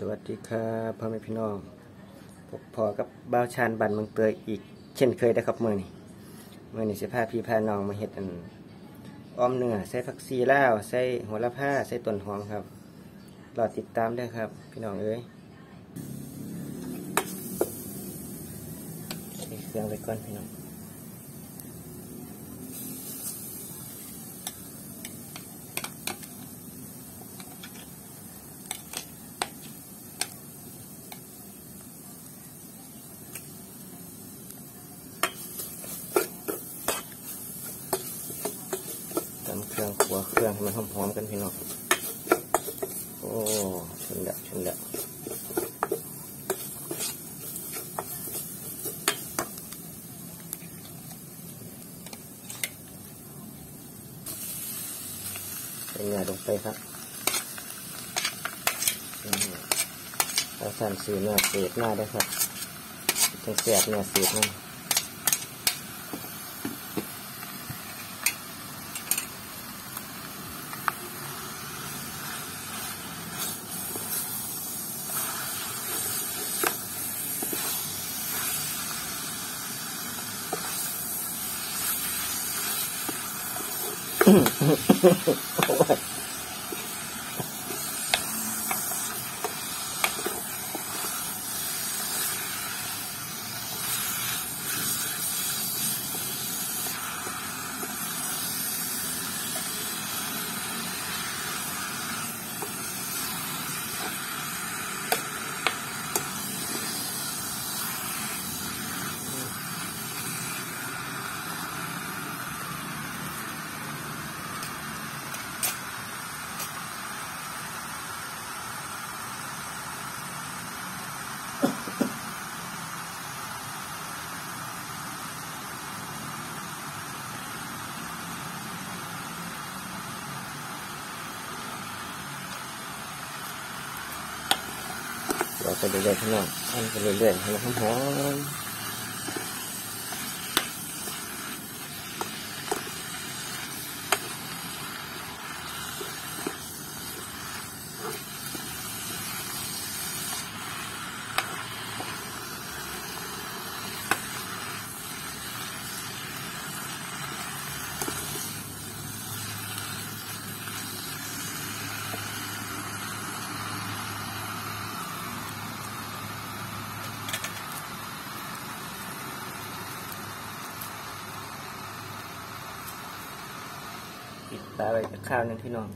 สวัสดีครับพ่อแม่พี่น้องพบพอกับบ้าวชานบันเมืองเตยอีก เช่นเคยนะครับเมื่อนี้เมื่อนี้สิพาพี่พาน้องมาเฮ็ดอันอ้อมเนื้อใส่ผักซีลาวใส่หัวละผ้าใส่ต้นหอมครับรอติดตามด้วยครับ พี่น้องเอ้ยใส่เครื่องไปก่อนพี่น้อง ตำเครื่องขัวเครื่องให้มันหอมๆกันพี่น้องโอ้ชนแล้วชนแล้วใส่เนื้อลงไปครับเราสั่นซื้อเนื้อเศษมาได้ครับจังเสียบเนื้อเศษมัน おい。เราก็เรื่อยๆข้างนอกอันไปเรื่อยๆให้มันหอม ปิดตาไว้กับข้าวหนึงพี่น้อง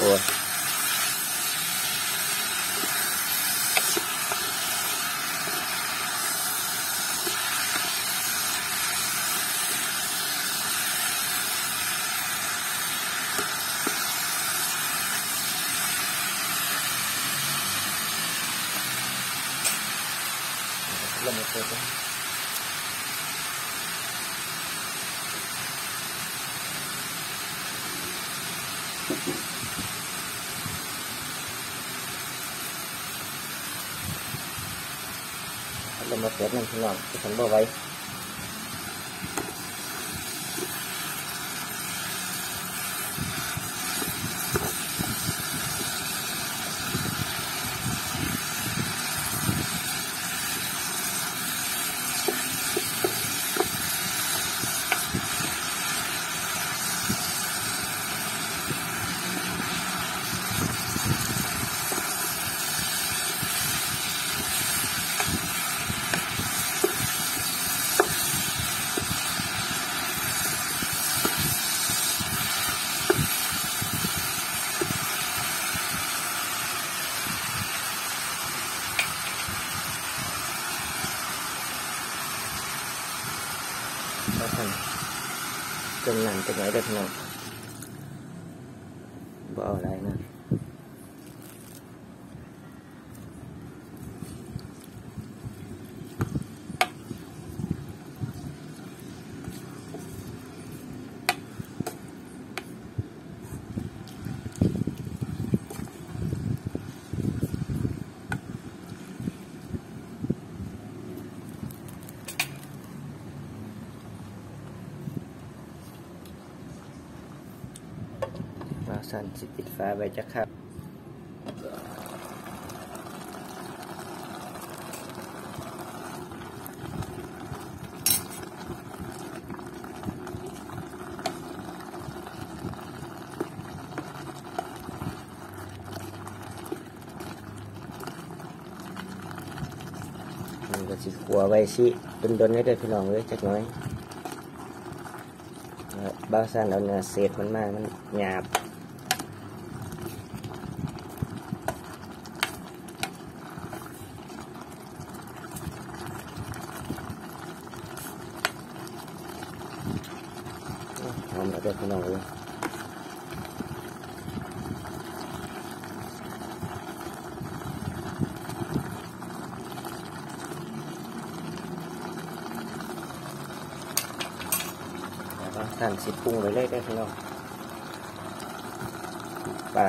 โอ้ย ลงมาเปิดกันลงมาเปิดนั่นพี่น้องที่ฉันบอกไว้ เจมน้ำจังไหนเด้อพี่น้องบ่เอาอะไรนะมา สั่นสิปิดฟ้าไว้จะครับมันก็สิขัวไว้สิดนๆให้ด้พี่น้องเลยจักน้อยบ้าสั้นเอาเนื้อเศษมันมามันหยาบ หอมแล้วเด้อพี่น้องเลยแล้วก็สั่นสิปรุงไปเลยได้พี่น้องปลา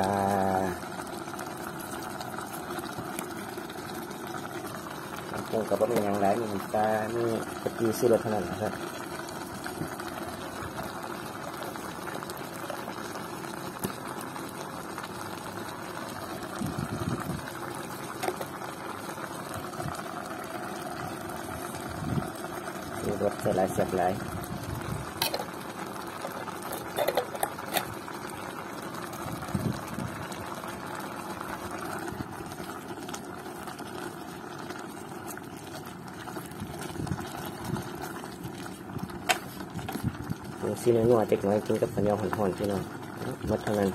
ปรุงกับว่ามีอย่างไรมีน้ำปลามีกะปิซื้อรสขนาดนะครับ มีรสเสียหลายเสียบหลายมี ซีนัวๆเด็กน้อยกินกับข้าวเหนียวห่อนๆพี่น้องหมดเท่านั้น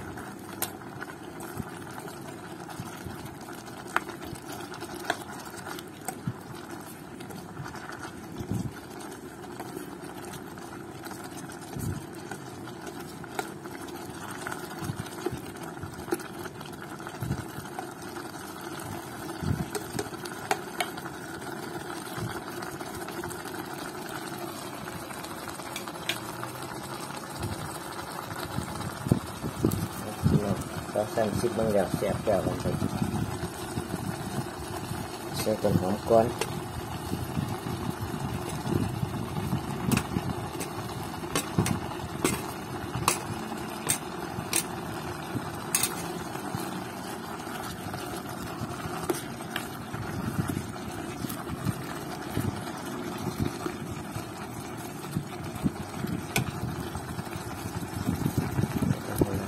พี่น้อง ก็สั่งซิบบางแล้วเสียบแก้วกันไปใส่ต้นหอมก่อน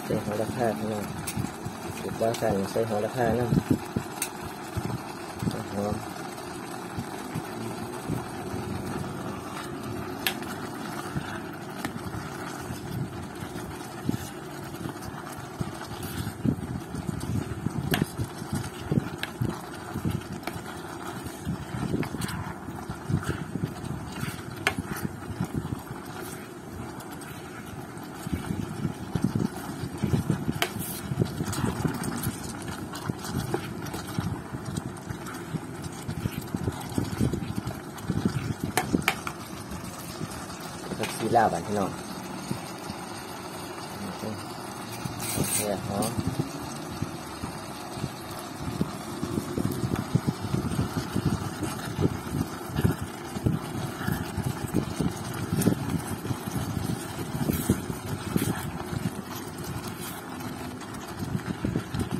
ใส่หัวละผ้าพี่น้ องสุดว่าสั่งใส่ หัวละผ้าเนาะหอมผักชีลาวบ้านพี่น้องโอเคหอม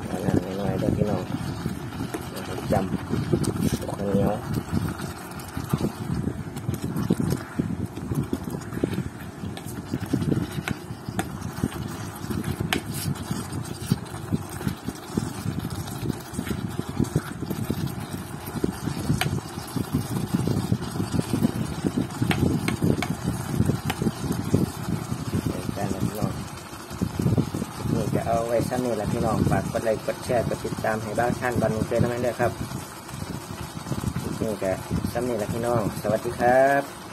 เอาน้ำน้อยๆเด้อพี่น้องแล้วก็จำข้าวเหนียว การนะพี่น้องนี่จะเอาไว้ซ้ำนี่แหละพี่น้องฝากกดไลค์กดแชร์กดติดตามให้บ้านท่านบันเจอได้ไหมเด้อครับนี่ก็ซ้ำนี่แหละพี่น้อง สวัสดีครับ